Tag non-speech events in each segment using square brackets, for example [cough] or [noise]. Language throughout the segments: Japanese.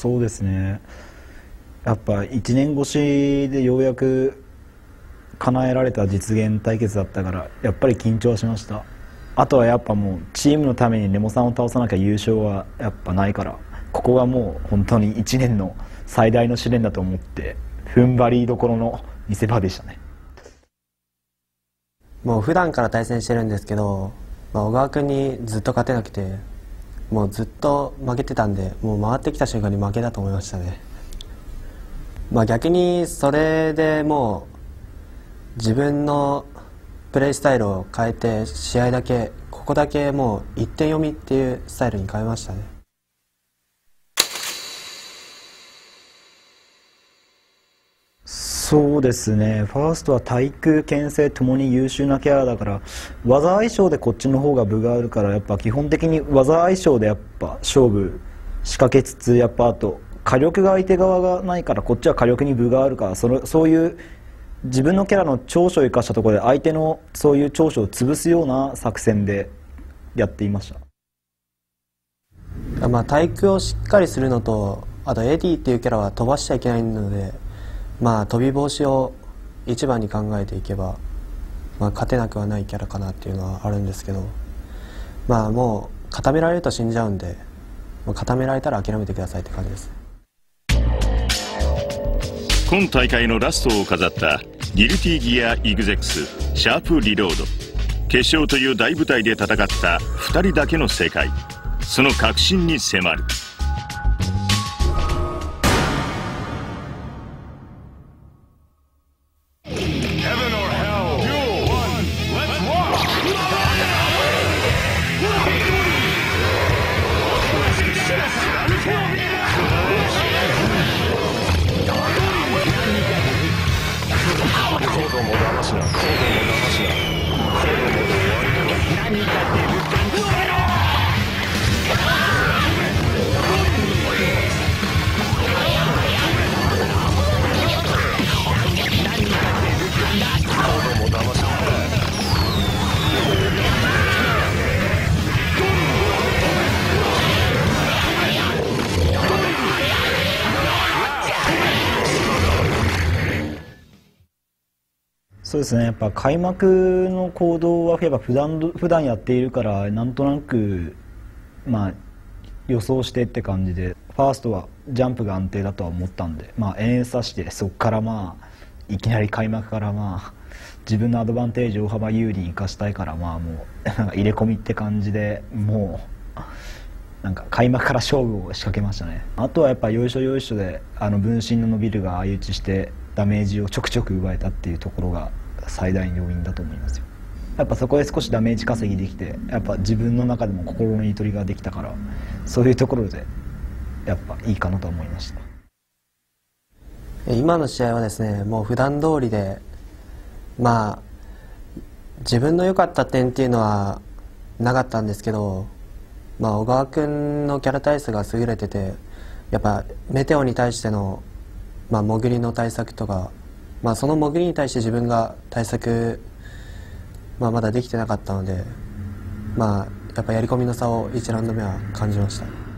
そうですね。やっぱ1年越しでようやく叶えられた実現対決だったからやっぱり緊張しました。あとはやっぱもうチームのためにネモさんを倒さなきゃ優勝はやっぱないからここがもう本当に1年の最大の試練だと思って踏ん張りどころの見せ場でしたね。もう普段から対戦してるんですけど、まあ、小川君にずっと勝てなくてもうずっと負けてたんでもう回ってきた瞬間に負けだと思いましたね。まあ逆にそれでもう自分のプレースタイルを変えて試合だけここだけもう1点読みっていうスタイルに変えましたね。そうですね。ファーストは対空牽制ともに優秀なキャラだから技相性でこっちの方が分があるからやっぱ基本的に技相性でやっぱ勝負仕掛けつつやっぱあと火力が相手側がないからこっちは火力に分があるからそのそういう自分のキャラの長所を生かしたところで相手のそういう長所を潰すような作戦でやっていました。まあ対空をしっかりするのとあとエディっていうキャラは飛ばしちゃいけないのでまあ飛び防止を一番に考えていけば、まあ、勝てなくはないキャラかなっていうのはあるんですけどまあもう固められると死んじゃうんで、まあ、固められたら諦めてくださいって感じです。今大会のラストを飾ったギルティギアイグゼックスシャープリロード。決勝という大舞台で戦った2人だけの世界。その核心に迫る。そうですね。やっぱ開幕の行動はやっぱ普段普段やっているからなんとなくまあ予想してって感じでファーストはジャンプが安定だとは思ったんでまあ遠さしてそこからまあいきなり開幕からまあ自分のアドバンテージを大幅有利に生かしたいからまあもう [laughs] 入れ込みって感じでもうなんか開幕から勝負を仕掛けましたね。あとはやっぱよいしょよいしょであの分身の伸びるが相打ちしてダメージをちょくちょく奪えたっていうところが最大要因だと思いますよ。やっぱそこで少しダメージ稼ぎできてやっぱ自分の中でも心のゆとりができたからそういうところでやっぱいいかなと思いました。今の試合はですねもう普段通りでまあ自分の良かった点っていうのはなかったんですけど、まあ、小川君のキャラ体質が優れててやっぱメテオに対しての、まあ、潜りの対策とかまあ、その潜りに対して自分が対策、まあ、まだできてなかったので、まあ、やっぱやり込みの差を1ラウンド目は感じました。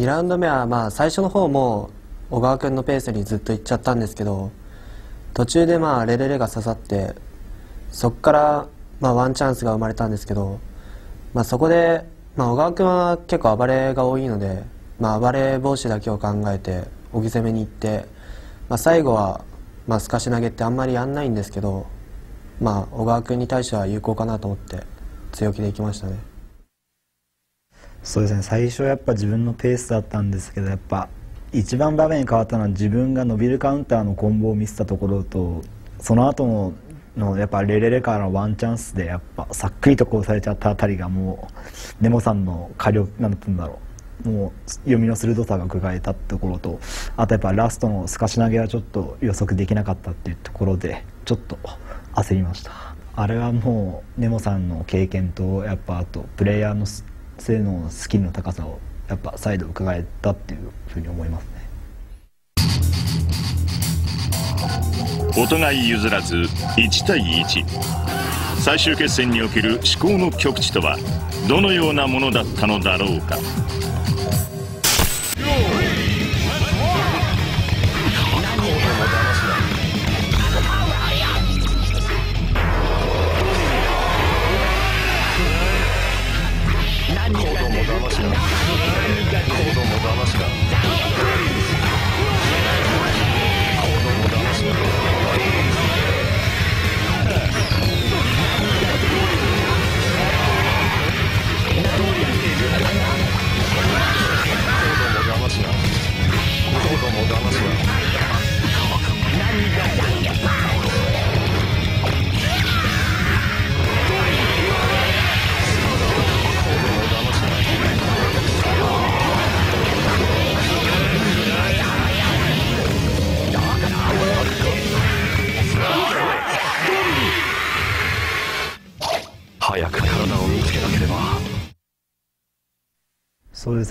2ラウンド目はまあ最初の方も小川君のペースにずっと行っちゃったんですけど途中でまあレレレが刺さってそこからまワンチャンスが生まれたんですけど、まあ、そこで、ま、小川君は結構暴れが多いので、まあ、暴れ防止だけを考えて置き攻めに行って、まあ、最後は、まあ、透かし投げってあんまりやんないんですけど、まあ、小川君に対しては有効かなと思って強気でいきましたね。そうですね。最初やっぱ自分のペースだったんですけどやっぱ一番場面変わったのは自分が伸びるカウンターのコンボを見せたところとその後ののやっぱレレレからのワンチャンスでやっぱさっくりとこうされちゃったあたりがもうネモさんの火力なんて言うんだろう。もう読みの鋭さが伺えたところとあとやっぱラストの透かし投げはちょっと予測できなかったっていうところでちょっと焦りました。あれはもうネモさんの経験とやっぱあとプレイヤーの性能スキルの高さをやっぱ再度伺えたっていうふうに思いますね。お互い譲らず1対1最終決戦における思考の極致とはどのようなものだったのだろうか。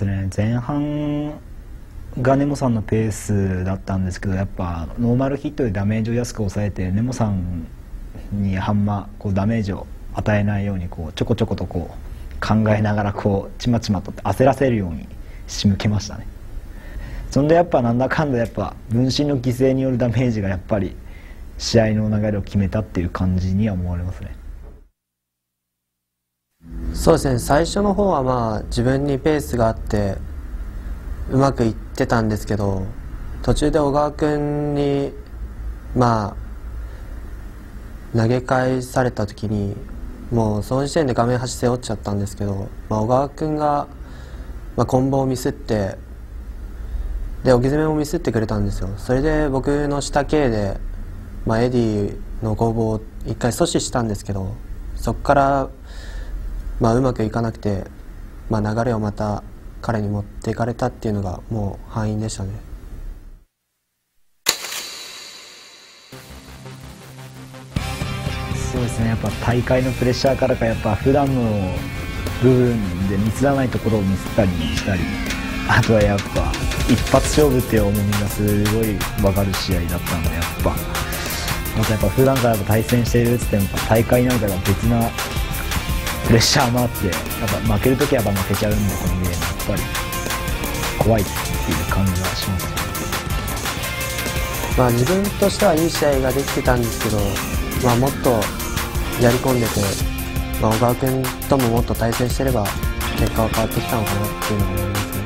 ですね。前半がネモさんのペースだったんですけどやっぱノーマルヒットでダメージを安く抑えてネモさんにハンマこうダメージを与えないようにこうちょこちょことこう考えながらこうちまちまと焦らせるように仕向けましたね。そんでやっぱなんだかんだやっぱ分身の犠牲によるダメージがやっぱり試合の流れを決めたっていう感じには思われますね。そうですね。最初の方はまあ自分にペースがあってうまくいってたんですけど途中で小川君にまあ投げ返された時にもうその時点で画面端背負っちゃったんですけど、まあ、小川君が、まあ、コンボをミスってで置き攻めもミスってくれたんですよ。それで僕の下系で、まあ、エディの攻防を一回阻止したんですけどそこからまあ、うまくいかなくて、まあ、流れをまた彼に持っていかれたっていうのがもう敗因でしたね。そうですねやっぱ大会のプレッシャーからかやっぱ普段の部分でミスらないところをミスったりしたりあとはやっぱ一発勝負っていう重みがすごい分かる試合だったのでやっぱあとやっぱ普段から対戦しているっつっても大会なんかが別なプレッシャーもあってやっぱ負けるときはやっぱ負けちゃうんでこのゲームやっぱり怖いっていう感じはしますねまあ、自分としてはいい試合ができてたんですけど、まあ、もっとやり込んでて、まあ、小川君とももっと対戦してれば結果は変わってきたのかなっていうのは思いますね。